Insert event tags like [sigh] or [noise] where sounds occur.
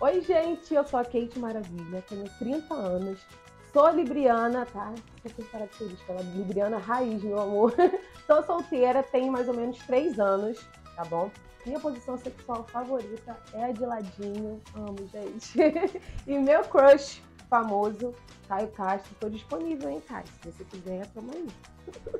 Oi, gente, eu sou a Kate Maravilha, tenho 30 anos, sou libriana, tá? Essa característica, ela é libriana raiz, meu amor. [laughs] Tô solteira, tenho mais ou menos 3 anos, tá bom? Minha posição sexual favorita é a de ladinho, amo, gente. [laughs] e meu crush famoso, Caio Castro, tô disponível, hein, Caio? Se você quiser, é toma aí. [laughs]